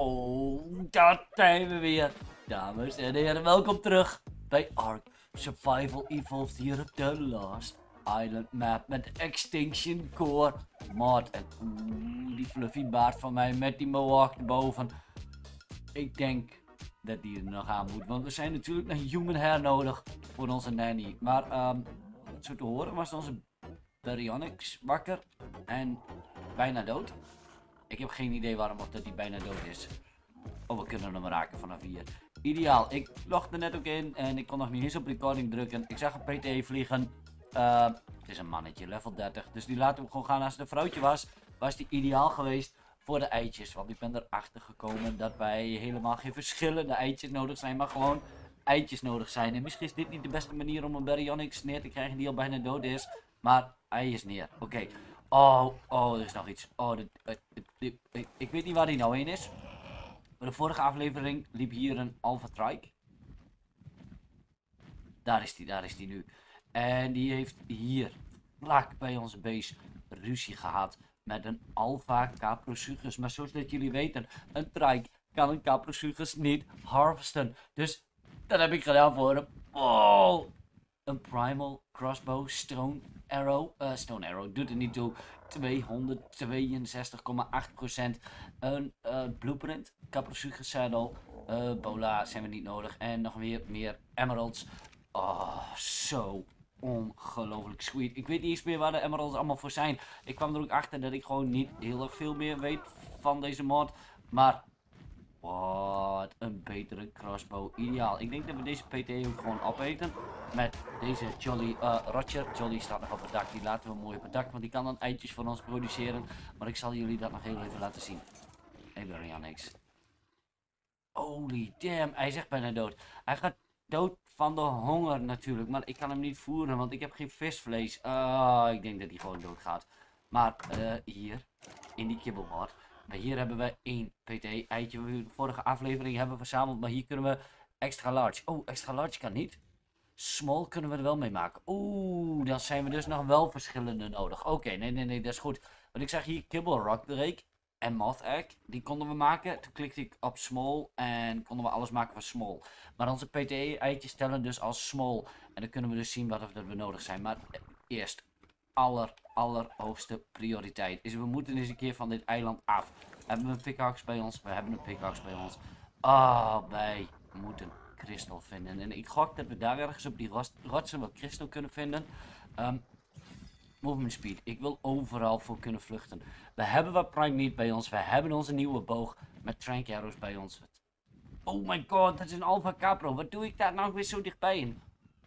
Oh, dat zijn we weer. Dames en heren, welkom terug bij Ark Survival Evolved hier op de Last Island map met Extinction Core mod. En die fluffy baard van mij met die mohawk erboven. Ik denk dat die er nog aan moet, want we zijn natuurlijk nog human hair nodig voor onze nanny. Maar um, zo te horen was onze Baryonyx wakker en bijna dood. Ik heb geen idee waarom of dat hij bijna dood is. Oh, we kunnen hem raken vanaf hier. Ideaal. Ik logde net ook in en ik kon nog niet eens op recording drukken. Ik zag een PT vliegen. Uh, het is een mannetje, level 30. Dus die laten we gewoon gaan. Als het een vrouwtje was, was die ideaal geweest voor de eitjes. Want ik ben erachter gekomen dat wij helemaal geen verschillende eitjes nodig zijn, maar gewoon eitjes nodig zijn. En misschien is dit niet de beste manier om een Baryonyx neer te krijgen die al bijna dood is. Maar hij is neer. Oké. Oh, oh, er is nog iets. Oh, dit, ik, weet niet waar hij nou heen is. Maar de vorige aflevering liep hier een Alpha Trike. Daar is hij, daar is hij nu. En die heeft hier, vlak bij onze base, ruzie gehad met een Alpha Caprosuchus. Maar zoals dat jullie weten, een Trike kan een Caprosuchus niet harvesten. Dus dat heb ik gedaan voor. Oh, een Primal Crossbow Stone Arrow. Uh, Stone Arrow doet er niet toe. 262,8%. Een uh, Blueprint. Caprosuchus Saddle. Uh, Bola zijn we niet nodig. En nog weer meer Emeralds. Oh, zo ongelooflijk sweet. Ik weet niet eens meer waar de emeralds allemaal voor zijn. Ik kwam er ook achter dat ik gewoon niet heel erg veel meer weet van deze mod. Maar wat een betere crossbow. Ideaal. Ik denk dat we deze PT ook gewoon opeten. Met deze Jolly uh, Roger. Jolly staat nog op het dak. Die laten we mooi op het dak. Want die kan dan eitjes voor ons produceren. Maar ik zal jullie dat nog heel even laten zien. Ik ben er niks. Holy damn. Hij zegt bijna dood. Hij gaat dood van de honger natuurlijk. Maar ik kan hem niet voeren. Want ik heb geen visvlees. Uh, ik denk dat hij gewoon dood gaat. Maar uh, hier. In die kibbelbord maar hier hebben we één PT eitje. We de vorige aflevering hebben verzameld. Maar hier kunnen we extra large. Oh, extra large kan niet. Small kunnen we er wel mee maken. Oeh, dan zijn we dus nog wel verschillende nodig. Oké, nee, nee, nee, dat is goed. Want ik zag hier Kibble Rock Drake en Moth Egg. Die konden we maken. Toen klikte ik op small en konden we alles maken van small. Maar onze PTE-eitjes tellen dus als small. En dan kunnen we dus zien wat we nodig zijn. Maar eerst aller, allerhoogste prioriteit. Is we moeten eens een keer van dit eiland af. Hebben we een pickaxe bij ons? We hebben een pickaxe bij ons. Oh, wij moeten kristal vinden. En ik gok dat we daar ergens op die rotsen wat kristal kunnen vinden. Um, movement speed. Ik wil overal voor kunnen vluchten. We hebben wat prime meat bij ons. We hebben onze nieuwe boog met trank arrows bij ons. Oh my god, dat is een alpha capro. Wat doe ik daar nou weer zo dichtbij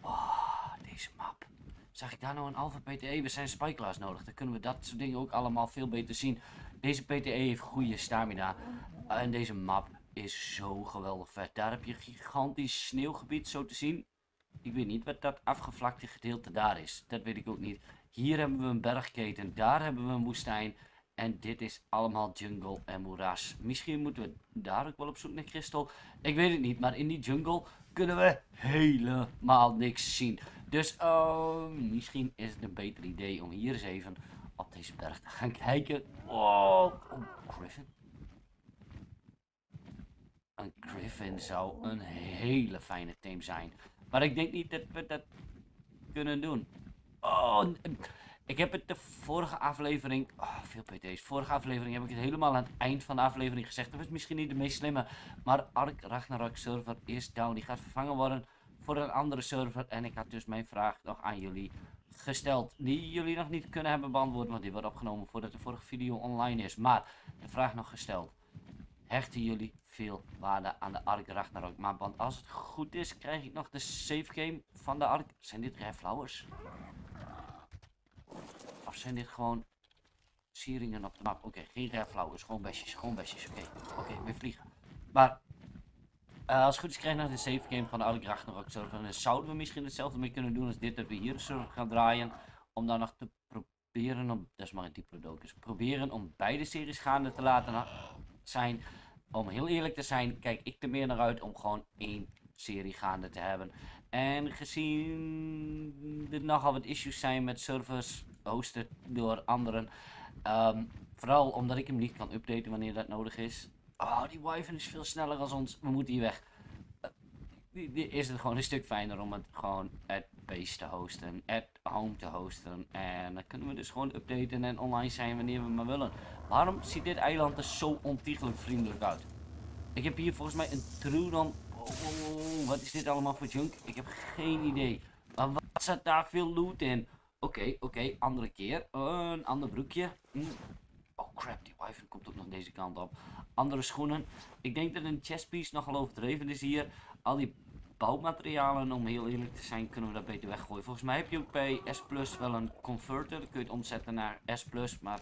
Oh, deze map. Zag ik daar nou een alpha PTE? We zijn spyglass nodig. Dan kunnen we dat soort dingen ook allemaal veel beter zien. Deze PTE heeft goede stamina. En deze map is zo geweldig vet. Daar heb je gigantisch sneeuwgebied zo te zien. Ik weet niet wat dat afgevlakte gedeelte daar is. Dat weet ik ook niet. Hier hebben we een bergketen. Daar hebben we een woestijn. En dit is allemaal jungle en moeras. Misschien moeten we daar ook wel op zoek naar kristal. Ik weet het niet. Maar in die jungle kunnen we helemaal niks zien. Dus uh, misschien is het een beter idee om hier eens even op deze berg te gaan kijken. Oh, oh Griffin. Een Griffin zou een hele fijne team zijn. Maar ik denk niet dat we dat kunnen doen. Oh, ik heb het de vorige aflevering, oh, veel PT's, vorige aflevering heb ik het helemaal aan het eind van de aflevering gezegd. Dat is misschien niet de meest slimme, maar Ark Ragnarok server is down. Die gaat vervangen worden voor een andere server. En ik had dus mijn vraag nog aan jullie gesteld. Die jullie nog niet kunnen hebben beantwoord. Want die wordt opgenomen voordat de vorige video online is. Maar de vraag nog gesteld. Hechten jullie veel waarde aan de Ark Ragnarok Maar Want als het goed is, krijg ik nog de save game van de Ark. Zijn dit flowers? Of zijn dit gewoon sieringen op de map? Oké, geen rare flowers. Gewoon besjes. Gewoon besjes. Oké, oké, weer vliegen. Maar uh, als het goed is krijgen we de save game van oude Ragnarok server. En dan zouden we misschien hetzelfde mee kunnen doen als dit. Dat we hier de server gaan draaien. Om dan nog te proberen om, dat is maar een diplodocus, proberen om beide series gaande te laten zijn. Om heel eerlijk te zijn, kijk ik er meer naar uit om gewoon één serie gaande te hebben. En gezien er nogal wat issues zijn met servers hosten door anderen. Um, vooral omdat ik hem niet kan updaten wanneer dat nodig is. Oh, die wyvern is veel sneller dan ons. We moeten hier weg. Uh, die, is het gewoon een stuk fijner om het gewoon at base te hosten. At home te hosten. En dan kunnen we dus gewoon updaten en online zijn wanneer we maar willen. Waarom ziet dit eiland er zo ontiegelijk vriendelijk uit? Ik heb hier volgens mij een Trudon. Oh, wat is dit allemaal voor junk? Ik heb geen idee. Maar wat zit daar veel loot in? Oké, oké, andere keer. een ander broekje. Hm. Crap, die wyvern komt ook nog deze kant op. Andere schoenen. Ik denk dat een chestpiece nogal overdreven is hier. Al die bouwmaterialen, om heel eerlijk te zijn, kunnen we dat beter weggooien. Volgens mij heb je ook bij S Plus wel een converter. Dan kun je het omzetten naar S Plus. Maar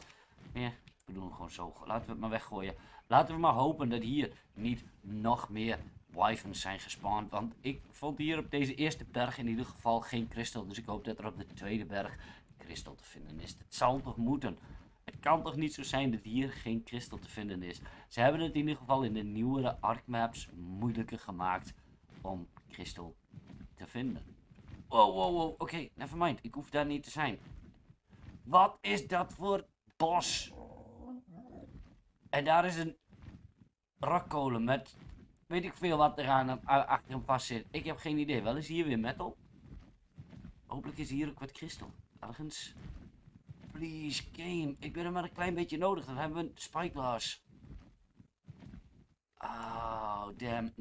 ja, we doen gewoon zo. Laten we het maar weggooien. Laten we maar hopen dat hier niet nog meer wyverns zijn gespawned. Want ik vond hier op deze eerste berg in ieder geval geen kristal. Dus ik hoop dat er op de tweede berg kristal te vinden is. Het zal toch moeten. Het kan toch niet zo zijn dat hier geen kristal te vinden is. Ze hebben het in ieder geval in de nieuwere ArkMaps moeilijker gemaakt om kristal te vinden. Wow, wow, wow. Oké, okay, nevermind. Ik hoef daar niet te zijn. Wat is dat voor bos? En daar is een rakkolen met weet ik veel wat er aan achter hem vast zit. Ik heb geen idee. Wel is hier weer metal. Hopelijk is hier ook wat kristal. Ergens. Please, game. Ik ben er maar een klein beetje nodig. Dan hebben we een spyglass. Oh, damn.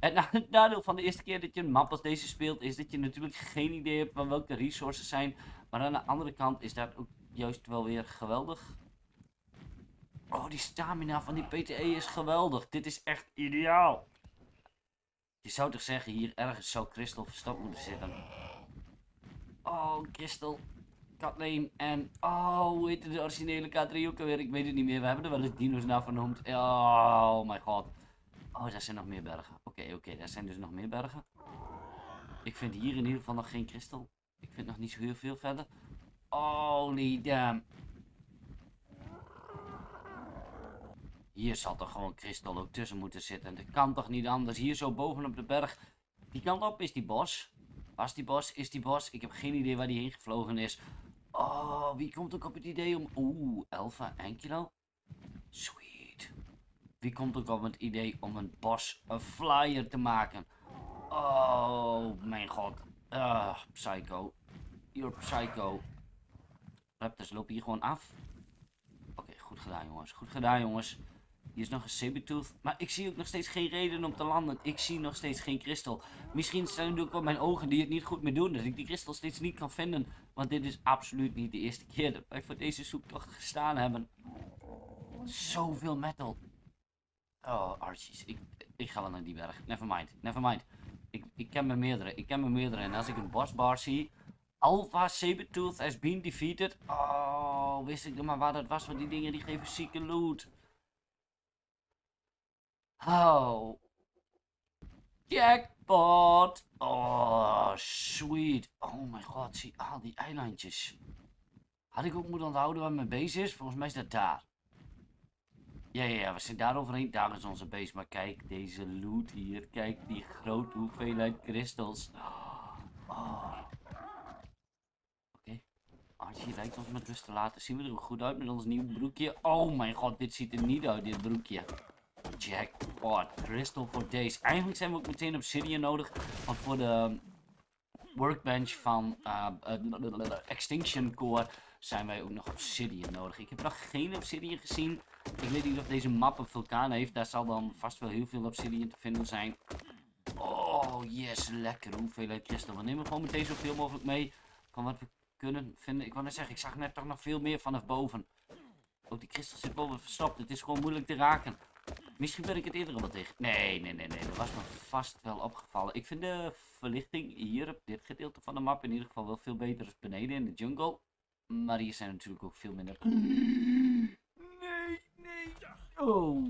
Het nadeel van de eerste keer dat je een map als deze speelt, is dat je natuurlijk geen idee hebt van welke resources zijn. Maar aan de andere kant is dat ook juist wel weer geweldig. Oh, die stamina van die PTE is geweldig. Dit is echt ideaal. Je zou toch zeggen, hier ergens zou Crystal verstopt moeten zitten. Oh, Crystal. Kathleen en... Oh, hoe heet de originele K3 ook alweer? Ik weet het niet meer. We hebben er wel eens dino's naar vernoemd. Oh, my god. Oh, daar zijn nog meer bergen. Oké, oké. Daar zijn dus nog meer bergen. Ik vind hier in ieder geval nog geen kristal. Ik vind nog niet zo heel veel verder. Holy damn. Hier zal toch gewoon kristal ook tussen moeten zitten. Dat kan toch niet anders. Hier zo bovenop de berg. Die kant op is die bos. Was die bos? Is die bos? Ik heb geen idee waar die heen gevlogen is. Oh, wie komt ook op het idee om... Oeh, Alpha en Kilo? Sweet. Wie komt ook op het idee om een bos een flyer te maken? Oh, mijn god. Ah, psycho. You're psycho. Raptors lopen hier gewoon af. Oké, goed gedaan jongens. Goed gedaan jongens. Hier is nog een Sabertooth. Maar ik zie ook nog steeds geen reden om te landen. Ik zie nog steeds geen kristal. Misschien zijn het ook wel mijn ogen die het niet goed meer doen. Dat ik die kristal steeds niet kan vinden. Want dit is absoluut niet de eerste keer dat wij voor deze zoektocht gestaan hebben. Zoveel metal. Oh, Archies. Ik, ik ga wel naar die berg. Nevermind. Nevermind. Ik, ik ken me meerdere. Ik ken me meerdere. En als ik een bossbar zie... Alpha Sabertooth has been defeated. Oh, wist ik maar waar dat was. Want die dingen die geven zieke loot. Oh. Jackpot. Oh, sweet. Oh mijn god, zie al die eilandjes. Had ik ook moeten onthouden waar mijn base is? Volgens mij is dat daar. Ja, ja, ja, we zijn daar overheen. Daar is onze base. Maar kijk, deze loot hier. Kijk, die grote hoeveelheid crystals. Oh. Oké. Okay. Lijkt ons met rust te laten. Zien we er goed uit met ons nieuwe broekje? Oh mijn god, dit ziet er niet uit, dit broekje. Jackpot. Crystal for days. Eigenlijk zijn we ook meteen obsidian nodig. Want voor de workbench van uh, Extinction Core zijn wij ook nog obsidian nodig. Ik heb nog geen obsidian gezien. Ik weet niet of deze map een vulkaan heeft. Daar zal dan vast wel heel veel obsidian te vinden zijn. Oh, yes. Lekker. Hoeveelheid kristal. We nemen gewoon meteen zoveel mogelijk mee van wat we kunnen vinden. Ik wou net zeggen, ik zag net toch nog veel meer vanaf boven. Oh, die kristal zit boven verstopt. Het is gewoon moeilijk te raken. Misschien ben ik het eerder al tegen. Nee, nee, nee, nee. Dat was me vast wel opgevallen. Ik vind de verlichting hier op dit gedeelte van de map in ieder geval wel veel beter dan beneden in de jungle. Maar hier zijn natuurlijk ook veel minder... Nee, nee. Oh.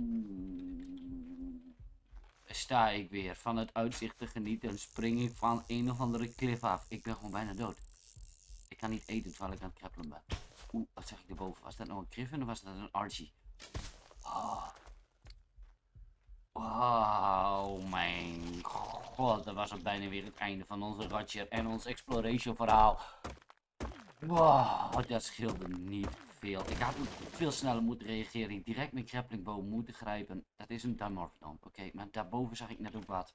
Sta ik weer van het uitzicht te genieten en spring ik van een of andere klif af. Ik ben gewoon bijna dood. Ik kan niet eten terwijl ik aan het kreppelen ben. Oeh, wat zeg ik erboven? Was dat nou een Griffin of was dat een Archie? Oh. Oh mijn god, dat was ook bijna weer het einde van onze Roger en ons exploration verhaal. Wow, dat scheelde niet veel. Ik had veel sneller moeten reageren. Direct mijn grapplingbow moeten grijpen. Dat is een Dimorphodon. Oké, maar daarboven zag ik net ook wat.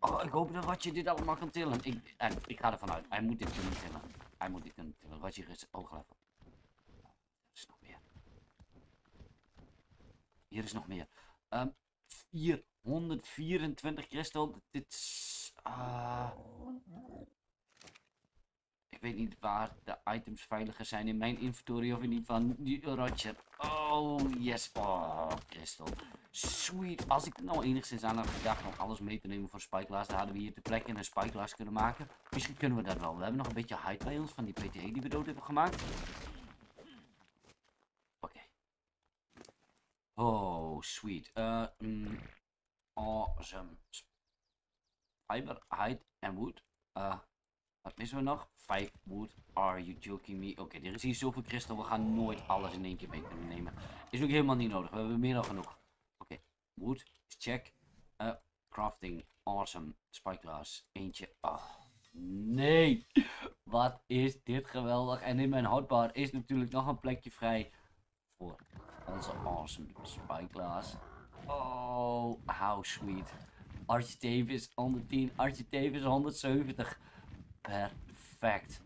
Oh, ik hoop dat Watje dit allemaal kan tillen. Ik, eh, ik ga ervan uit. Hij moet dit kunnen tillen. Hij moet dit kunnen tillen. Watje is. Er is nog meer. Hier is nog meer. Um, 424 kristal. Dit is... Uh, ik weet niet waar de items veiliger zijn in mijn inventory of in die van Roger. Oh, yes. Oh, kristal. Sweet. Als ik nou enigszins aan had gedacht om alles mee te nemen voor Spyglass, dan hadden we hier te plekke een Spyglass kunnen maken. Misschien kunnen we dat wel. We hebben nog een beetje hide bij ons van die PTE die we dood hebben gemaakt. Oké. Oh, sweet. Uh, mm, awesome. Fiber, hide en wood. Uh, wat missen we nog? 5 wood. Are you joking me? Oké, er is hier zoveel kristal. We gaan nooit alles in één keer mee kunnen nemen. Is ook helemaal niet nodig. We hebben meer dan genoeg. Oké, wood check. Uh, crafting. Awesome. Spyglass. Eentje. Oh, nee. Wat is dit geweldig. En in mijn hotbar is natuurlijk nog een plekje vrij. Voor onze awesome spyglass. Oh, how sweet. Archie Davis 110. Archie Davis 170. Perfect.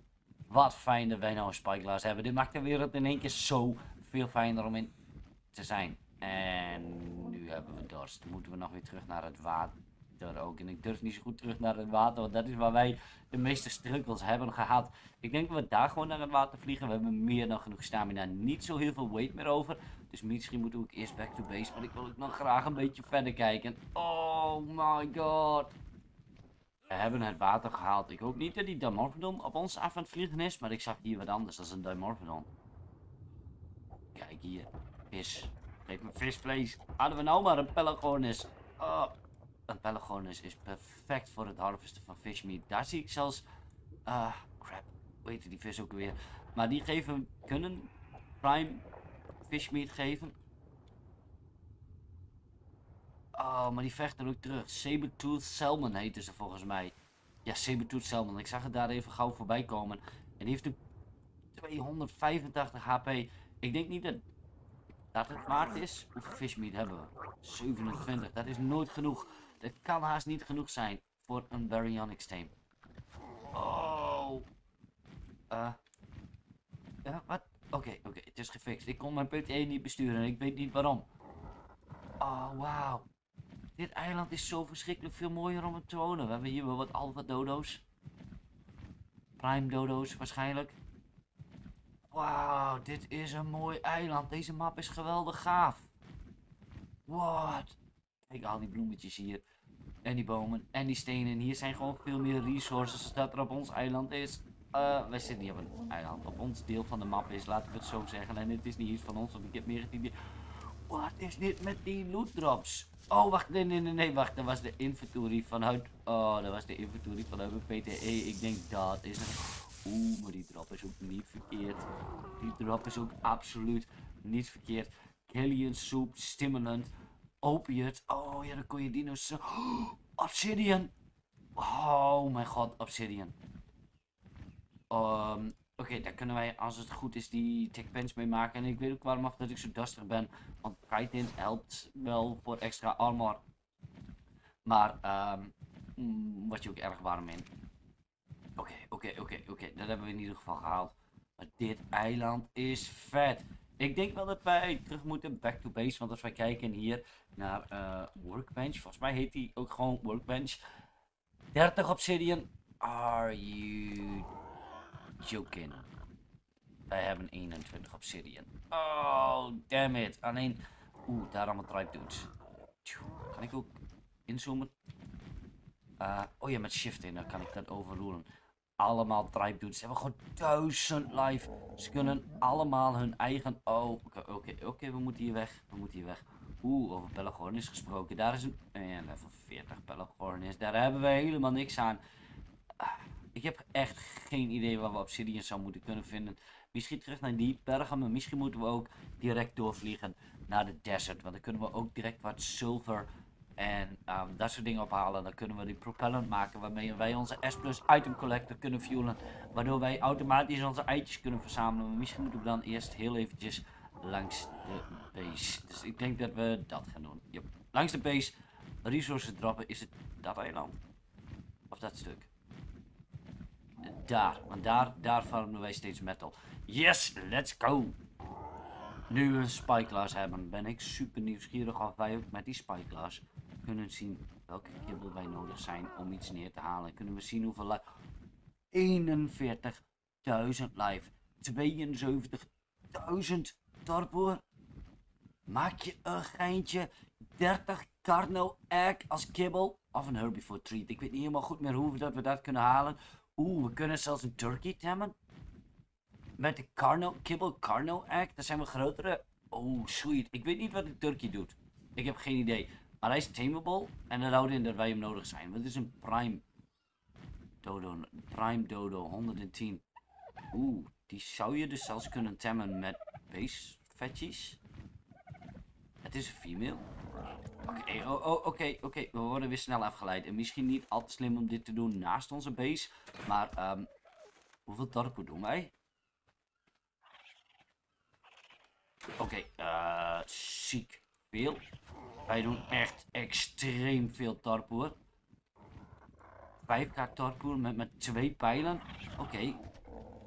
Wat fijn dat wij nou een spyglass hebben. Dit maakt de wereld in één keer zo veel fijner om in te zijn. En nu hebben we dorst. Moeten we nog weer terug naar het water ook. En ik durf niet zo goed terug naar het water, want dat is waar wij de meeste struggles hebben gehad. Ik denk dat we daar gewoon naar het water vliegen. We hebben meer dan genoeg stamina. Niet zo heel veel weight meer over. Dus misschien moeten we ook eerst back to base. Maar ik wil ook nog graag een beetje verder kijken. Oh my god. We hebben het water gehaald. Ik hoop niet dat die Dimorphodon op ons af aan het vliegen is. Maar ik zag hier wat anders. Dat is een Dimorphodon. Kijk hier. Vis. Geef me visvlees. Hadden we nou maar een Pelagornis. Oh. Een Pelagornis is perfect voor het harvesten van fishmeat. Daar zie ik zelfs... Ah, crap. Weet je die vis ook weer. Maar die geven, kunnen prime fishmeat geven. Oh, maar die vechten ook terug. Sabertooth Salmon heette ze volgens mij. Ja, Sabertooth Salmon. Ik zag het daar even gauw voorbij komen. En die heeft ook 285 HP. Ik denk niet dat dat het waard is. Hoeveel fishmeat hebben we? 27. Dat is nooit genoeg. Dat kan haast niet genoeg zijn voor een Baryonyx team. Oh. Uh. Ja, wat? Oké, oké. Het is gefixt. Ik kon mijn PTE niet besturen en ik weet niet waarom. Oh, wauw. Dit eiland is zo verschrikkelijk veel mooier om te wonen. We hebben hier wel wat alpha dodo's. Prime dodo's waarschijnlijk. Wauw, dit is een mooi eiland. Deze map is geweldig gaaf. Wat? Kijk, al die bloemetjes hier. En die bomen. En die stenen. Hier zijn gewoon veel meer resources dat er op ons eiland is. Uh, wij zitten niet op een eiland. Op ons deel van de map is, laten we het zo zeggen. En het is niet iets van ons, want ik heb meer idee. Wat is dit met die loot drops? Oh, wacht, nee, nee, nee, nee, wacht. Dat was de inventory vanuit... Oh, dat was de inventory vanuit mijn PTE. Ik denk dat is een... Oeh, maar die drop is ook niet verkeerd. Die drop is ook absoluut niet verkeerd. Killian Soup, Stimulant, Opiate. Oh ja, dan kon je dino's... Obsidian! Oh mijn god, Obsidian. Um, Oké, daar kunnen wij, als het goed is, die tech mee maken. En ik weet ook waarom af dat ik zo dustig ben. Want Titan helpt wel voor extra armor. Maar, um, word je ook erg warm in. Oké, oké, oké, oké. Dat hebben we in ieder geval gehaald. Maar dit eiland is vet. Ik denk wel dat wij terug moeten back to base. Want als wij kijken hier naar uh, Workbench. Volgens mij heet die ook gewoon Workbench. 30 obsidian. Are you joking? Wij hebben 21 obsidian. Oh, damn it. Alleen... Oeh, daar allemaal tribe dudes. Kan ik ook inzoomen? Uh, oh ja, met shift in, dan kan ik dat overrulen allemaal tribe dudes. Ze hebben gewoon duizend live. Ze kunnen allemaal hun eigen... Oh, oké, oké, we moeten hier weg. We moeten hier weg. Oeh, over Pelagornis gesproken. Daar is een... En level 40 Pelagornis. Daar hebben we helemaal niks aan. Ah, ik heb echt geen idee waar we obsidian zou moeten kunnen vinden. Misschien terug naar die maar misschien moeten we ook direct doorvliegen naar de desert. Want dan kunnen we ook direct wat zilver en ehm, dat soort dingen ophalen. Dan kunnen we die propellant maken waarmee wij onze S Plus item collector kunnen fuelen. Waardoor wij automatisch onze eitjes kunnen verzamelen. Maar misschien moeten we dan eerst heel eventjes langs de base. Dus ik denk dat we dat gaan doen. Yep. Langs de base resources droppen. Is het dat eiland? Of dat stuk? Daar, want daar, daar farmen wij steeds metal. Yes, let's go! Nu we een spyglass hebben, ben ik super nieuwsgierig of wij ook met die spyglass kunnen zien welke kibbel wij nodig zijn om iets neer te halen. Kunnen we zien hoeveel live... 41.000 live. 72.000 torpoor. Maak je een geintje. 30 Carno egg als kibbel. Of een herbivore treat. Ik weet niet helemaal goed meer hoe we dat, we dat kunnen halen. Oeh, we kunnen zelfs een turkey temmen. Met de Carno, kibbel Carno egg. Dat zijn we grotere. Oh, sweet. Ik weet niet wat een turkey doet. Ik heb geen idee. Maar hij is tameable. En dat houdt in dat wij hem nodig zijn. Wat is een prime dodo? Prime dodo 110. Oeh, die zou je dus zelfs kunnen temmen met base vetjes. Het is een female. Oké, oh, oh, oké, oké. We worden weer snel afgeleid. En misschien niet al te slim om dit te doen naast onze base. Maar, um, hoeveel torpo doen wij? Oké, uh, ziek veel. Wij doen echt extreem veel torpoer. 5k torpoer met, met twee pijlen. Oké,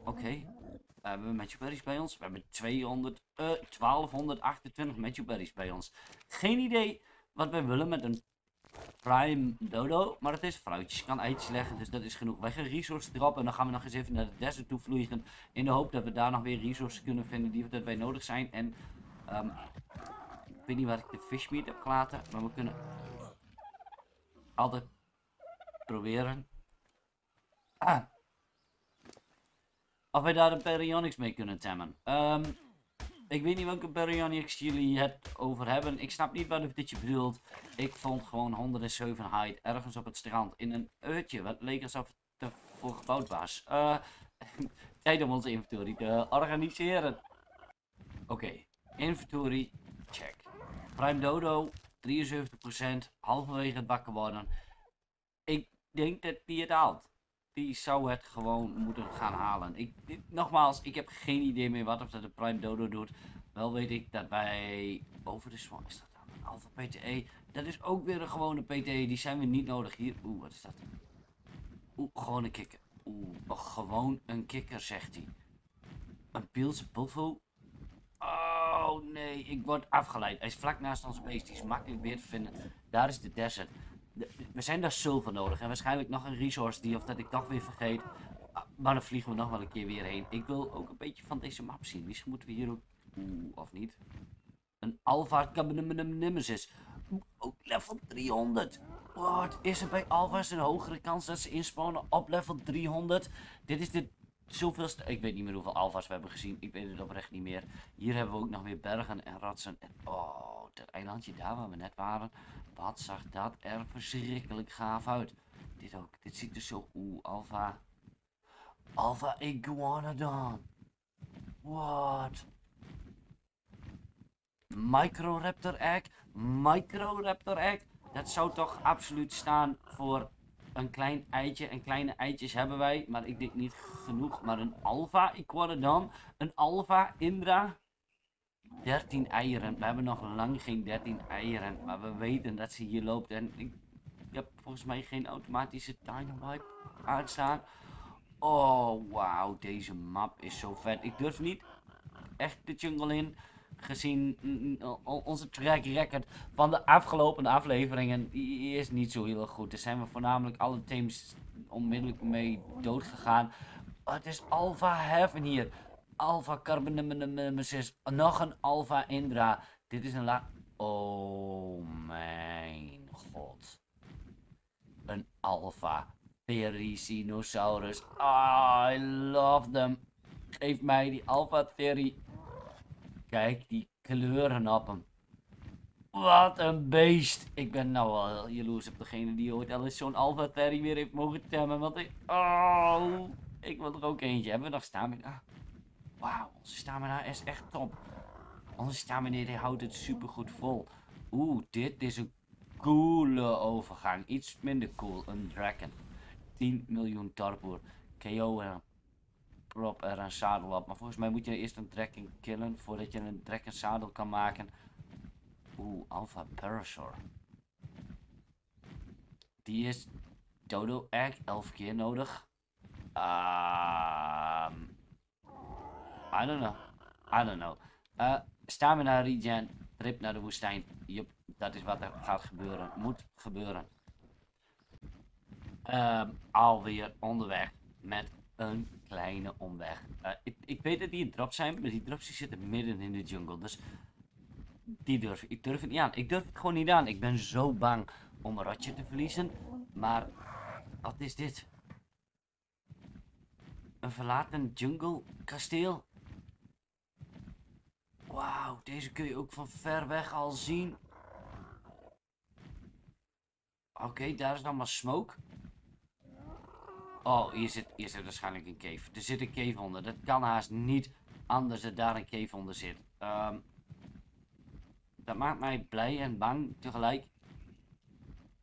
oké. We hebben Matthew Berries bij ons. We hebben 200, uh, 1228 Matthew Berries bij ons. Geen idee wat wij willen met een prime dodo. Maar het is vrouwtjes. kan eitjes leggen. Dus dat is genoeg. Wij gaan resources droppen. En dan gaan we nog eens even naar de desert toe vliegen. In de hoop dat we daar nog weer resources kunnen vinden die dat wij nodig zijn. En um, ik weet niet waar ik de fishmeat heb gelaten. Maar we kunnen altijd proberen. Ah. Of wij daar een Perionyx mee kunnen temmen. Um, ik weet niet welke Perionyx jullie het over hebben. Ik snap niet wat dit je bedoelt. Ik vond gewoon 107 height ergens op het strand in een uitje. Wat leek alsof het ervoor gebouwd was. Uh, tijd om onze inventory te organiseren. Oké, okay. inventory. Prime Dodo, 73%, halverwege het bakken worden. Ik denk dat die het haalt die zou het gewoon moeten gaan halen. Ik, nogmaals, ik heb geen idee meer wat of dat de Prime Dodo doet. Wel weet ik dat bij over de Swan is dat dan een Alpha PTE. Dat is ook weer een gewone PTE. Die zijn we niet nodig hier. Oeh, wat is dat? Oeh, gewoon een kikker. Oeh, gewoon een kikker, zegt hij. Een Pielse Buffo. Oh nee, ik word afgeleid. Hij is vlak naast ons beest. Die is makkelijk weer te vinden. Daar is de desert we zijn daar zilver nodig. En waarschijnlijk nog een resource die of dat ik toch weer vergeet. Ah, maar dan vliegen we nog wel een keer weer heen. Ik wil ook een beetje van deze map zien. Misschien moeten we hier ook... Oeh, of niet? Een Alpha Nemesis. Ook level 300. Wat is er bij Alpha's een hogere kans dat ze inspawnen op level 300? Dit is de zoveelste... Ik weet niet meer hoeveel Alpha's we hebben gezien. Ik weet het oprecht niet meer. Hier hebben we ook nog weer bergen en ratsen. En, oh, dat eilandje daar waar we net waren. Wat zag dat er verschrikkelijk gaaf uit. Dit ook. Dit ziet er zo... Oeh, Alpha. Alpha Iguanodon. What? Microraptor egg. Microraptor egg. Dat zou toch absoluut staan voor een klein eitje. En kleine eitjes hebben wij. Maar ik denk niet genoeg. Maar een alpha Iguanodon. Een alpha Indra. 13 eieren. We hebben nog lang geen 13 eieren. Maar we weten dat ze hier loopt. En ik heb volgens mij geen automatische dynamite aanstaan. Oh, wauw. Deze map is zo vet. Ik durf niet echt de jungle in. Gezien onze track record van de afgelopen afleveringen is niet zo heel goed. Daar zijn we voornamelijk alle teams onmiddellijk mee dood gegaan. Oh, het is Alpha Heaven hier. Alpha Carbonemesis. Nog een Alpha Indra. Dit is een la... Oh mijn god. Een Alpha Therizinosaurus. Ah, I love them. Geef mij die Alpha Theri. Kijk die kleuren op hem. Wat een beest. Ik ben nou wel jaloers op degene die ooit al eens zo'n Alpha Terry weer heeft mogen temmen. Want ik... Oh, ik wil er ook eentje. Hebben we nog stamina? Wauw, onze stamina is echt top. Onze stamina houdt het super goed vol. Oeh, dit is een coole overgang. Iets minder cool. Een dragon. 10 miljoen tarpoer. KO en prop er een zadel op. Maar volgens mij moet je eerst een dragon killen voordat je een dragon zadel kan maken. Oeh, Alpha Parasaur. Die is Dodo Egg 11 keer nodig. Um, I don't know. I don't know. Uh, stamina regen, trip naar de woestijn. Yup, dat is wat er gaat gebeuren. Moet gebeuren. Um, alweer onderweg met een kleine omweg. Uh, ik, ik, weet dat die drops zijn, maar die drops zitten midden in de jungle. Dus die durf ik durf het niet aan. Ik durf het gewoon niet aan. Ik ben zo bang om een ratje te verliezen. Maar wat is dit? Een verlaten jungle kasteel? Wauw, deze kun je ook van ver weg al zien. Oké, daar is allemaal smoke. Oh, hier zit, waarschijnlijk een cave. Er zit een cave onder. Dat kan haast niet anders dat daar een cave onder zit. Um, dat maakt mij blij en bang tegelijk.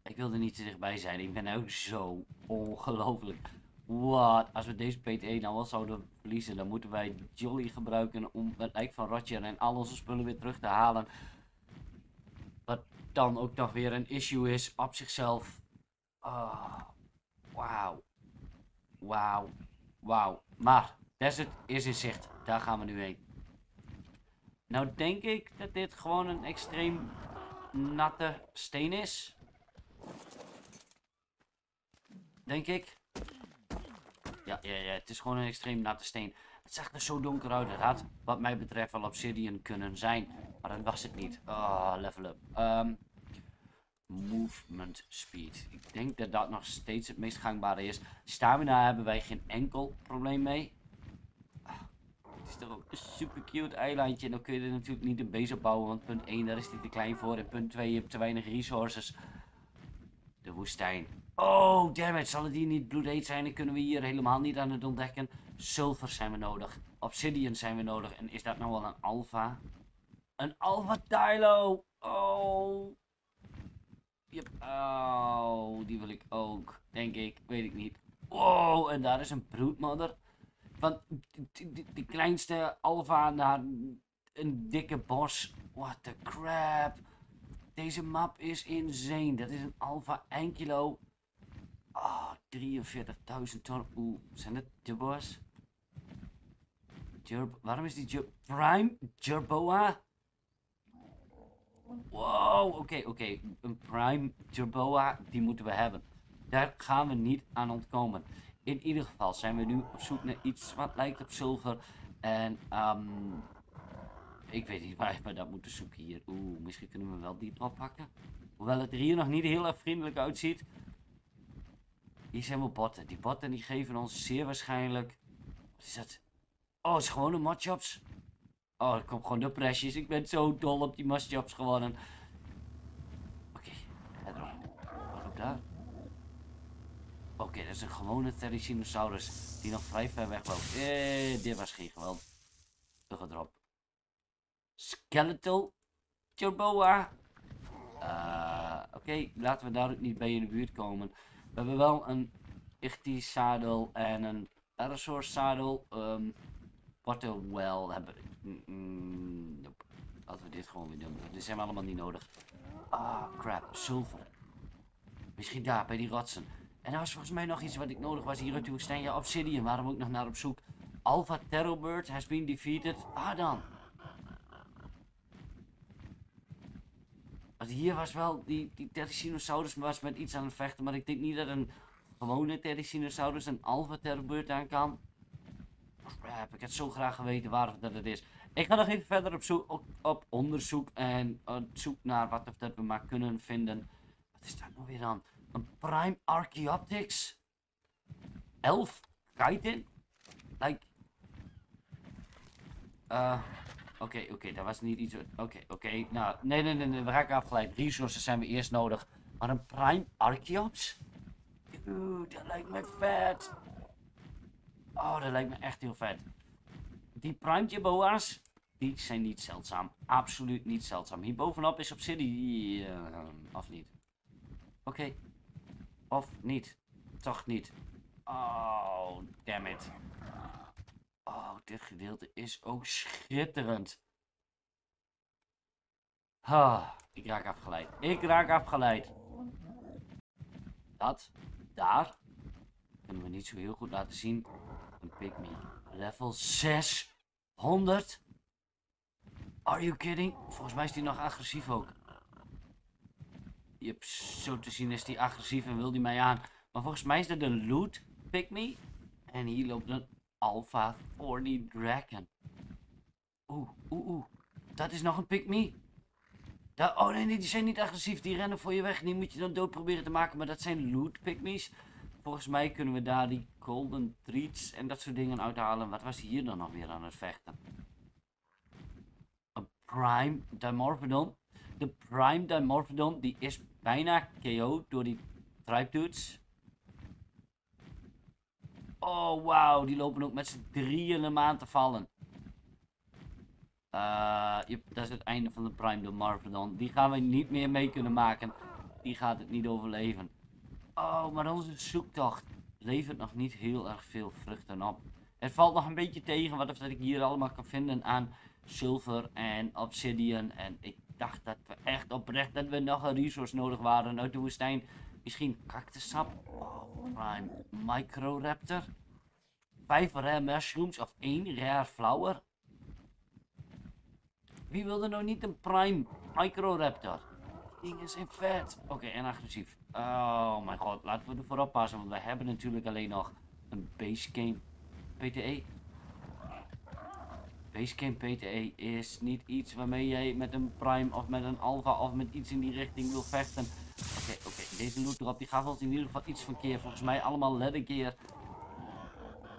Ik wil er niet te dichtbij zijn. Ik ben ook zo ongelooflijk. Wat? Als we deze PT nou wel zouden verliezen, dan moeten wij Jolly gebruiken om het lijk van Roger en al onze spullen weer terug te halen. Wat dan ook nog weer een issue is op zichzelf. Oh, wauw. Wauw. Wauw. Maar, Desert is in zicht. Daar gaan we nu heen. Nou denk ik dat dit gewoon een extreem natte steen is. Denk ik. Ja, ja, ja, het is gewoon een extreem natte steen. Het zag er zo donker uit. Het had wat mij betreft wel obsidian kunnen zijn. Maar dat was het niet. Oh, level up. Um, movement speed. Ik denk dat dat nog steeds het meest gangbare is. Stamina hebben wij geen enkel probleem mee. Ah, het is toch ook een super cute eilandje. En dan kun je er natuurlijk niet een base op bouwen. Want punt 1, daar is die te klein voor. En punt 2, je hebt te weinig resources. De woestijn. Oh, dammit. Zal het hier niet bloedheet zijn? Dan kunnen we hier helemaal niet aan het ontdekken. Sulfur zijn we nodig. Obsidian zijn we nodig. En is dat nou wel een alpha? Een alpha Tylo. Oh. Yep. Oh, die wil ik ook. Denk ik. Weet ik niet. Wow, en daar is een broedmodder. Van de kleinste alpha naar een dikke bos. What the crap. Deze map is insane. Dat is een alpha 1 kilo. Ah, oh, 43.000 ton. Oeh, zijn het? Jur waarom is die Jur Prime Jerboa? Wow, oké, oké. Een Prime Jerboa, die moeten we hebben. Daar gaan we niet aan ontkomen. In ieder geval zijn we nu op zoek naar iets wat lijkt op zilver. En um, ik weet niet waar we dat moeten zoeken hier. Oeh, misschien kunnen we wel die plot pakken. Hoewel het er hier nog niet heel erg vriendelijk uitziet. Hier zijn wel botten. Die botten die geven ons zeer waarschijnlijk... Wat is dat? Oh, het is gewoon een modshops. Oh, ik kom gewoon de presjes. Ik ben zo dol op die modshops geworden. Oké, okay, Wat op daar? Oké, dat is een gewone Therizinosaurus die nog vrij ver weg loopt. Eh, dit was geen geweld. Gedrop. Skeletal Turboa. Uh, Oké, laten we daar ook niet bij in de buurt komen. We hebben wel een Ichthys zadel en een Parasaur zadel. Um, Water well hebben we. Mm, nope. Laten we dit gewoon weer doen. Dit zijn we allemaal niet nodig. Ah, crap. Sulfur. Misschien daar, bij die rotsen. En er was volgens mij nog iets wat ik nodig was hier uit de woestijn. Ja, obsidian. Waarom ook nog naar op zoek? Alpha Terrorbird has been defeated. Ah, dan. Want hier was wel, die, die Therizinosaurus was met iets aan het vechten, maar ik denk niet dat een gewone Therizinosaurus een Alpha Terrorbird aan kan. Crap, ik had zo graag geweten waar dat het is. Ik ga nog even verder op, op, onderzoek en op zoek naar wat of dat we maar kunnen vinden. Wat is dat nou weer dan? Een Prime Archaeoptics? Elf Titan? Like... Uh, Oké, oké, okay, dat was niet iets... Oké, oké. Nou, nee, nee, nee, nee, we raken afgeleid. Resources zijn we eerst nodig. Maar een Prime Archeops? Oeh, dat lijkt me vet. Oh, dat lijkt me echt heel vet. Die Prime Jaboa's, die zijn niet zeldzaam. Absoluut niet zeldzaam. Hier bovenop is obsidian, uh, of niet? Oké. Of niet. Toch niet. Oh, damn it. Oh, dit gedeelte is ook schitterend. Ah, ik raak afgeleid. Ik raak afgeleid. Dat, daar, kunnen we niet zo heel goed laten zien. Een pygmy. Level 600. Are you kidding? Volgens mij is die nog agressief ook. Hebt zo te zien is die agressief en wil die mij aan. Maar volgens mij is dat een loot pygmy. En hier loopt een alpha thorny dragon. Oeh, oeh, oeh. Dat is nog een pygmy. Oh nee, die zijn niet agressief. Die rennen voor je weg. Die moet je dan dood proberen te maken. Maar dat zijn loot pygmies. Volgens mij kunnen we daar die golden treats en dat soort dingen uithalen. Wat was hier dan nog weer aan het vechten? Een prime dimorphodon. De prime dimorphodon die is bijna KO door die tribe dudes. Oh wauw, die lopen ook met z'n drieën een maand te vallen. Uh, dat is het einde van de Prime Dimorphodon. Die gaan we niet meer mee kunnen maken. Die gaat het niet overleven. Oh, maar onze zoektocht levert nog niet heel erg veel vruchten op. Het valt nog een beetje tegen wat ik hier allemaal kan vinden aan zilver en obsidian. En ik dacht dat we echt oprecht dat we nog een resource nodig waren uit de woestijn. Misschien cactussap. Oh, prime microraptor. Vijf rare mushrooms of één rare flower. Wie wilde nou niet een prime microraptor? Dingen zijn vet. Oké, en agressief. Oh mijn god, laten we ervoor oppassen, want we hebben natuurlijk alleen nog een basecamp PTE. Basecamp PTE is niet iets waarmee jij met een prime of met een alpha of met iets in die richting wil vechten. Oké, oké, deze loot erop, die gaf ons in ieder geval iets van keer. Volgens mij allemaal leather gear.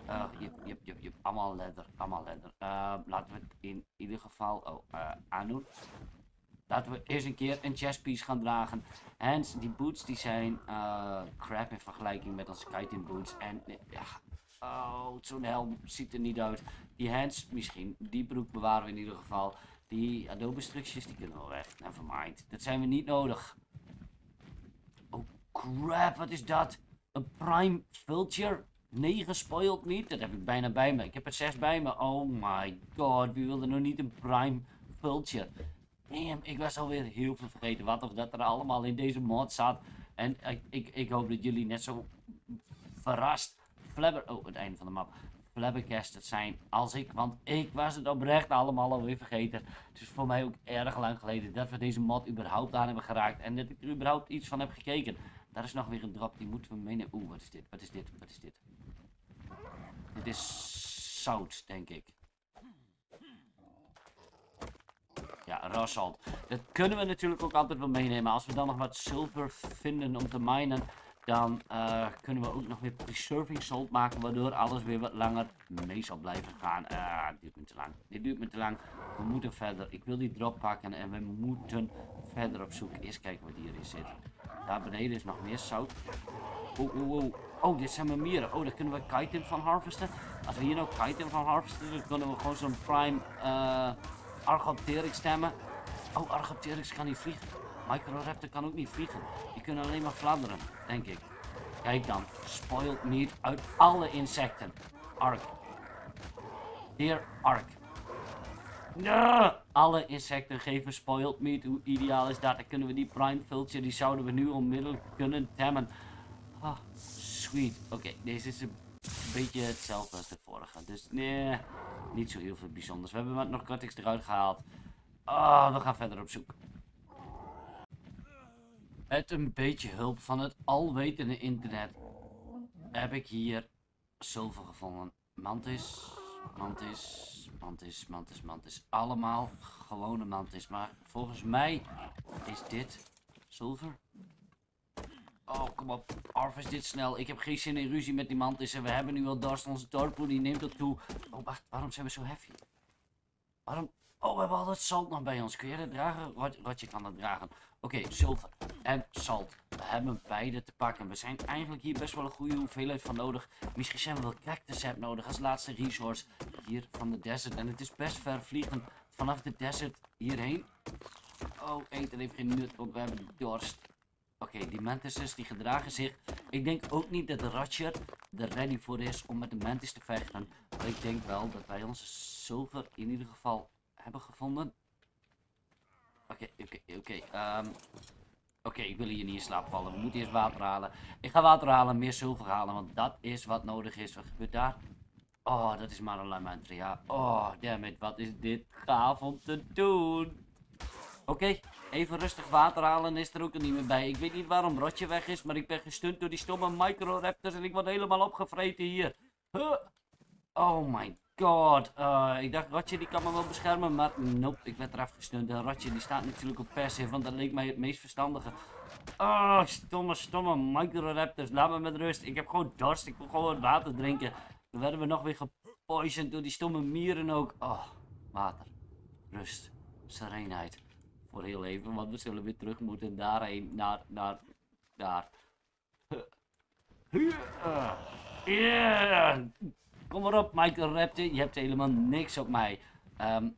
Uh, jep, jep, jep, jep, allemaal leather, allemaal leather. Uh, laten we het in ieder geval oh, uh, aandoen. Laten we eerst een keer een chestpiece gaan dragen. En die boots die zijn uh, crap in vergelijking met onze kiting boots. En ja, oh, zo'n helm ziet er niet uit. Die hands misschien, die broek bewaren we in ieder geval. Die adobe structures die kunnen we weg. Nevermind, dat zijn we niet nodig. Oh crap, wat is dat? Een prime vulture? 9 spoiled meat? Dat heb ik bijna bij me. Ik heb er 6 bij me. Oh my god, wie wilde nog niet een prime vulture? Damn, ik was alweer heel veel vergeten wat of dat er allemaal in deze mod zat. En ik, ik, ik hoop dat jullie net zo verrast, flabber, oh het einde van de map, flabbergasted zijn als ik. Want ik was het oprecht allemaal alweer vergeten. Het is voor mij ook erg lang geleden dat we deze mod überhaupt aan hebben geraakt. En dat ik er überhaupt iets van heb gekeken. Daar is nog weer een drop, die moeten we meenemen. Oeh, wat is dit? Wat is dit? Wat is dit? Dit is zout, denk ik. Ja, rasalt. Dat kunnen we natuurlijk ook altijd wel meenemen. Als we dan nog wat zilver vinden om te minen, dan uh, kunnen we ook nog weer preserving salt maken, waardoor alles weer wat langer mee zal blijven gaan. Uh, dit duurt me te lang. Dit duurt me te lang. We moeten verder. Ik wil die drop pakken en we moeten verder op zoek. Eerst kijken wat hierin zit. Daar beneden is nog meer zout. Oeh, oeh, oeh. Oh, dit zijn mijn mieren. Oh, daar kunnen we chitin van harvesten. Als we hier nou chitin van harvesten, dan kunnen we gewoon zo'n prime... Uh, Argopteryx stemmen. Oh, Argopteryx kan niet vliegen. Microraptor kan ook niet vliegen. Die kunnen alleen maar fladderen, denk ik. Kijk dan. Spoiled meat uit alle insecten. Ark. Dear Ark. Alle insecten geven spoiled meat. Hoe ideaal is dat? Dan kunnen we die prime vulture, die zouden we nu onmiddellijk kunnen temmen. Ah, sweet. Oké, deze is een beetje hetzelfde als de vorige. Dus nee, niet zo heel veel bijzonders. We hebben wat narcotics eruit gehaald. Oh, we gaan verder op zoek. Met een beetje hulp van het alwetende internet heb ik hier zilver gevonden. Mantis, mantis, mantis, mantis, mantis. Allemaal gewone mantis. Maar volgens mij is dit zilver. Oh, kom op. Harvest dit snel. Ik heb geen zin in ruzie met die mantis. En we hebben nu al dorst. Onze torpoe die neemt dat toe. Oh, wacht. Waarom zijn we zo heavy? Waarom? Oh, we hebben al dat zalt nog bij ons. Kun je dat dragen? Rot, Rotje kan dat dragen. Oké, zilver en zalt. We hebben beide te pakken. We zijn eigenlijk hier best wel een goede hoeveelheid van nodig. Misschien zijn we wel cactus nodig als laatste resource hier van de desert. En het is best ver vliegen vanaf de desert hierheen. Oh, eten heeft geen nut, want we hebben dorst. Oké, die mantises die gedragen zich. Ik denk ook niet dat Ratcher er ready voor is om met de mantis te vechten. Maar ik denk wel dat wij onze zilver in ieder geval hebben gevonden. Oké, oké, oké. ehm, Oké, ik wil hier niet in slaap vallen. We moeten eerst water halen. Ik ga water halen, meer zilver halen, want dat is wat nodig is. Wat gebeurt daar? Oh, dat is maar een. Oh, dammit, wat is dit gaaf om te doen. Oké, even rustig water halen is er ook niet meer bij. Ik weet niet waarom Rotje weg is, maar ik ben gestunt door die stomme microraptors en ik word helemaal opgevreten hier. Huh. Oh my god. Uh, ik dacht Rotje die kan me wel beschermen, maar nope, ik werd eraf gestunt. En Rotje die staat natuurlijk op passive, want dat leek mij het meest verstandige. Oh, stomme, stomme microraptors. Laat me met rust. Ik heb gewoon dorst. Ik wil gewoon water drinken. Dan werden we nog weer gepoisoned door die stomme mieren ook. Oh, water. Rust. Serenheid. Voor heel even, want we zullen weer terug moeten daarheen. Naar, naar, daar. Yeah. Kom maar op, Michael Raptor. Je hebt helemaal niks op mij. Ehm,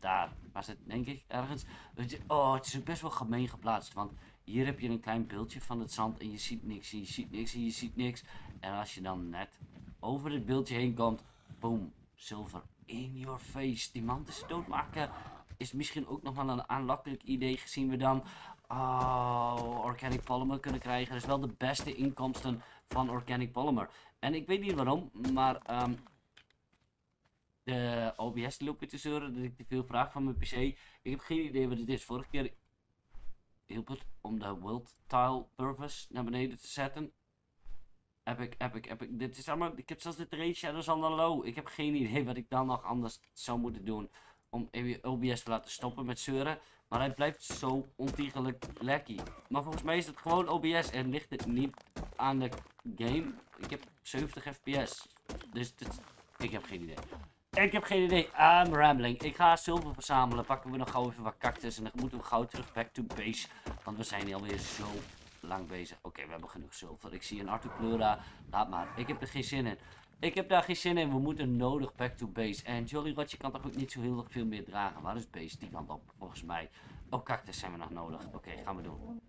daar was het, denk ik, ergens. Oh, het is best wel gemeen geplaatst. Want hier heb je een klein beeldje van het zand en je ziet niks, en je ziet niks, en je ziet niks. En als je dan net over het beeldje heen komt, boom, zilver in your face. Die man is doodmaken is misschien ook nog wel een aanlokkelijk idee, gezien we dan oh, Organic Polymer kunnen krijgen. Dat is wel de beste inkomsten van Organic Polymer. En ik weet niet waarom, maar um, de OBS loopt te zeuren dat ik te veel vraag van mijn PC. Ik heb geen idee wat het is. Vorige keer hielp het om de World Tile Purpose naar beneden te zetten. Epic, epic, epic. Dit is allemaal, ik heb zelfs de Terrain Shadows al low. Ik heb geen idee wat ik dan nog anders zou moeten doen. Om OBS te laten stoppen met zeuren. Maar hij blijft zo ontiegelijk lekkie. Maar volgens mij is het gewoon OBS en ligt het niet aan de game. Ik heb 70 fps. Dus dit, ik heb geen idee. Ik heb geen idee. I'm rambling. Ik ga zilver verzamelen. Pakken we nog gauw even wat cactus. En dan moeten we gauw terug back to base. Want we zijn alweer zo lang bezig. Oké, we hebben genoeg zilver. Ik zie een Artuplura. Laat maar. Ik heb er geen zin in. Ik heb daar geen zin in. We moeten nodig back to base. En Jolly Rotje kan toch ook niet zo heel veel meer dragen. Waar is base? Die kant op, volgens mij. Oh, cactus zijn we nog nodig. Oké, gaan we doen.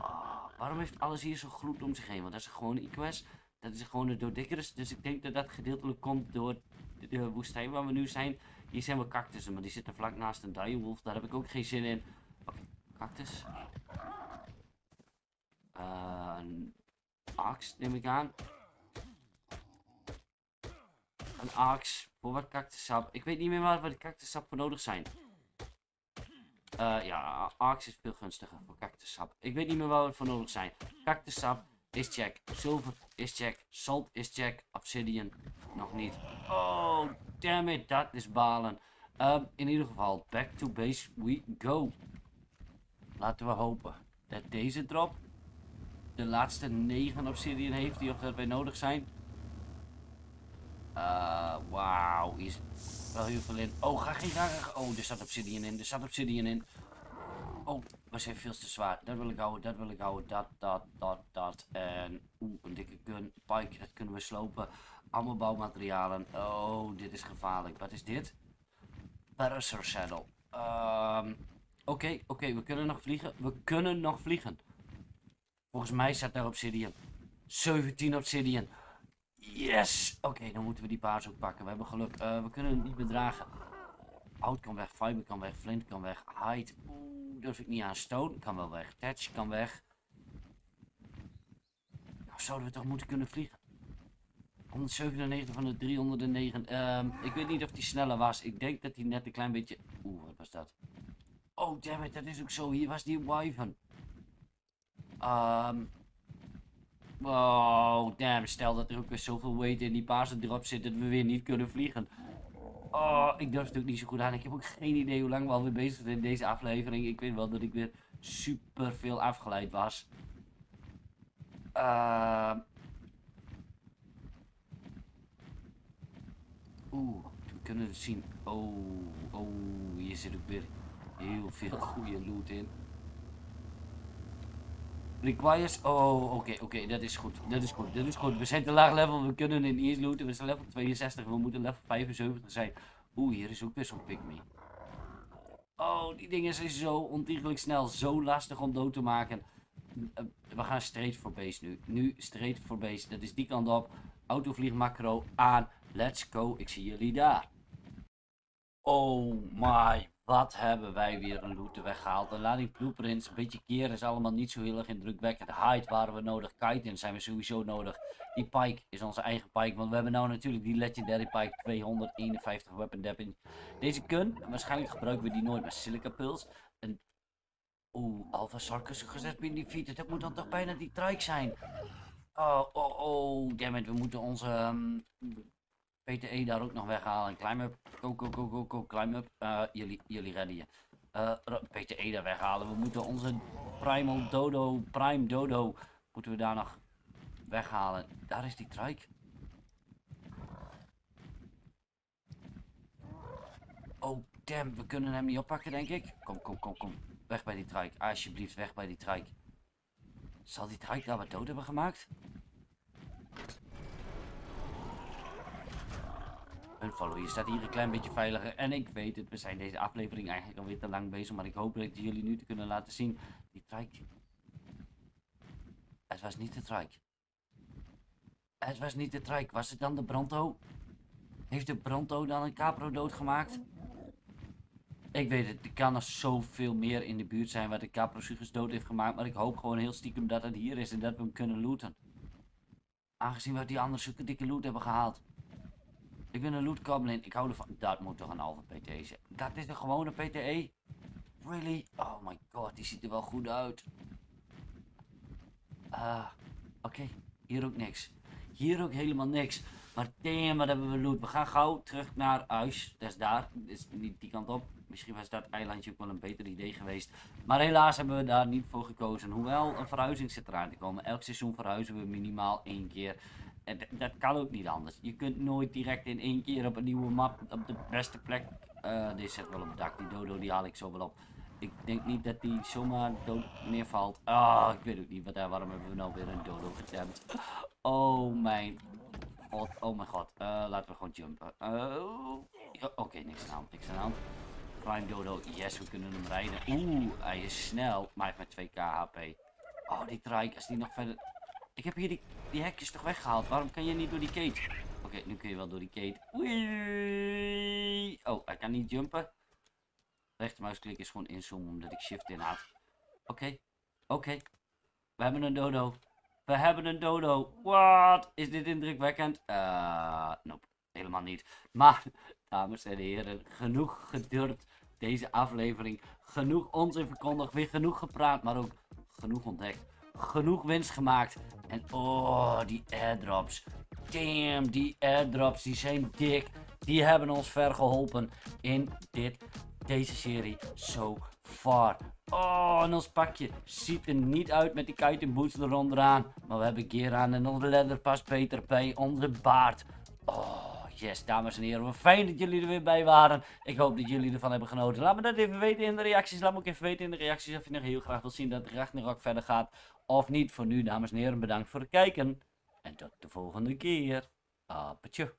Oh, waarom heeft alles hier zo gloed om zich heen? Want dat is gewoon een quest Dat is gewoon een Doedicurus. Dus ik denk dat dat gedeeltelijk komt door de, woestijn waar we nu zijn. Hier zijn we cactussen, maar die zitten vlak naast een direwolf. Daar heb ik ook geen zin in. Oké, cactus. Uh, een axe neem ik aan. Een voor wat cactussap. Ik weet niet meer waar de cactussap voor nodig zijn. Uh, ja, axe is veel gunstiger voor cactussap. Ik weet niet meer waar we voor nodig zijn. Cactussap is check. Zilver is check. Salt is check. Obsidian nog niet. Oh, damn it. Dat is balen. Um, in ieder geval, back to base we go. Laten we hopen dat deze drop de laatste 9 obsidian heeft die of dat wij nodig zijn. Uh, Wauw, is wel heel veel in. Oh, ga geen graag. Oh, er zat obsidian in. Er zat obsidian in. Oh, we zijn veel te zwaar. Dat wil ik houden, dat wil ik houden. Dat, dat, dat, dat. En oeh, een dikke gun. Pike, dat kunnen we slopen. Allemaal bouwmaterialen. Oh, dit is gevaarlijk. Wat is dit? Parasaur saddle. Um, Oké, oké, we kunnen nog vliegen. We kunnen nog vliegen. Volgens mij staat daar obsidian. 17 obsidian. Yes! Oké, dan moeten we die paars ook pakken. We hebben geluk. Uh, we kunnen het niet bedragen. Hout kan weg, fiber kan weg, flint kan weg, hide. Oeh, durf ik niet aan. Stone kan wel weg, thatch kan weg. Nou zouden we toch moeten kunnen vliegen. 197 van de 309. Um, ehm, ik weet niet of die sneller was. Ik denk dat hij net een klein beetje... Oeh, wat was dat? Oh, damn it, dat is ook zo. Hier was die wyvern. Um, Oh, damn. Stel dat er ook weer zoveel weight in die paarse drop zit dat we weer niet kunnen vliegen. Oh, ik durf het ook niet zo goed aan. Ik heb ook geen idee hoe lang we alweer bezig zijn in deze aflevering. Ik weet wel dat ik weer super veel afgeleid was. Uh... Oeh, we kunnen het zien. Oh, oh, hier zit ook weer heel veel goede loot in. Requires. Oh, oké, oké, dat is goed. Dat is goed, dat is goed. We zijn te laag level, we kunnen in eerst looten. We zijn level 62, we moeten level 75 zijn. Oeh, hier is ook weer zo'n pygmy. Oh, die dingen zijn zo ontiegelijk snel, zo lastig om dood te maken. eh, we gaan straight voor base nu. Nu straight voor base. Dat is die kant op. Autovlieg macro aan. Let's go. Ik zie jullie daar. Oh my. Wat hebben wij weer een looten weggehaald. De lading blueprints. Een beetje keer is allemaal niet zo heel erg indrukwekkend. Hide waren we nodig. Kiten zijn we sowieso nodig. Die pike is onze eigen pike. Want we hebben nou natuurlijk die legendary pike 251 weapon damage. Deze kun. Waarschijnlijk gebruiken we die nooit met silica pills. En Oeh, Alpha Sarkis gezet binnen die feet. Dat moet dan toch bijna die trike zijn. Oh, oh, oh, dammit. We moeten onze um, PTE daar ook nog weghalen. Climb up. Go, go, go, go, go. Climb up. Uh, jullie, jullie redden je. Uh, PTE daar weghalen. We moeten onze Primal Dodo, Prime Dodo, moeten we daar nog weghalen. Daar is die trike. Oh, damn. We kunnen hem niet oppakken, denk ik. Kom, kom, kom, kom. Weg bij die trike. Alsjeblieft, weg bij die trike. Zal die trike daar wat dood hebben gemaakt? Unfollow, je staat hier een klein beetje veiliger. En ik weet het, we zijn deze aflevering eigenlijk alweer te lang bezig. Maar ik hoop dat jullie nu te kunnen laten zien. Die trike. Het was niet de trike. Het was niet de trike. Was het dan de Bronto? Heeft de Bronto dan een Capro doodgemaakt? Ik weet het, er kan er zoveel meer in de buurt zijn wat de Caprosuchus dood heeft gemaakt. Maar ik hoop gewoon heel stiekem dat het hier is en dat we hem kunnen looten. Aangezien we die andere zulke dikke loot hebben gehaald. Ik ben een loot goblin. Ik hou ervan. Dat moet toch een halve PTE zijn. Dat is een gewone PTE. Really? Oh my god, die ziet er wel goed uit. Ah, oké. Hier ook niks. Hier ook helemaal niks. Maar damn, wat hebben we loot. We gaan gauw terug naar huis. Dat is daar. Dat is niet die kant op. Misschien was dat eilandje ook wel een beter idee geweest. Maar helaas hebben we daar niet voor gekozen. Hoewel een verhuizing zit eraan te komen. Elk seizoen verhuizen we minimaal één keer. En dat kan ook niet anders. Je kunt nooit direct in één keer op een nieuwe map op de beste plek. Uh, deze zit wel op het dak. Die dodo die haal ik zo wel op. Ik denk niet dat die zomaar dood neervalt. Ah, ik weet ook niet. Wat, waarom hebben we nou weer een dodo getemd? Oh mijn god. Oh mijn god. Uh, laten we gewoon jumpen. Uh, Oké, niks aan de hand. Niks aan de hand. Prime Dodo, yes, we kunnen hem rijden. Oeh, hij is snel, maar hij heeft maar 2k HP. Oh, die trike, als die nog verder... Ik heb hier die, die hekjes toch weggehaald. Waarom kan je niet door die kate? Oké, nu kun je wel door die kate. Oei. Oh, hij kan niet jumpen. Rechtermuisklik is gewoon inzoomen omdat ik shift in had. Oké, oké. We hebben een dodo. We hebben een dodo. Wat? Is dit indrukwekkend? Uh, nope. Helemaal niet. Maar, dames en heren, genoeg gedurfd deze aflevering. Genoeg onzin verkondigd, weer genoeg gepraat, maar ook genoeg ontdekt. Genoeg winst gemaakt. En oh, die airdrops. Damn, die airdrops, die zijn dik. Die hebben ons ver geholpen in dit, deze serie so far. Oh, en ons pakje ziet er niet uit met die kite boots eronder Maar we hebben keer aan en onze leather past beter bij onze baard. Oh. Yes, dames en heren, fijn dat jullie er weer bij waren. Ik hoop dat jullie ervan hebben genoten. Laat me dat even weten in de reacties. Laat me ook even weten in de reacties of je nog heel graag wilt zien dat Ragnarok verder gaat. Of niet. Voor nu, dames en heren, bedankt voor het kijken. En tot de volgende keer. Apetjo.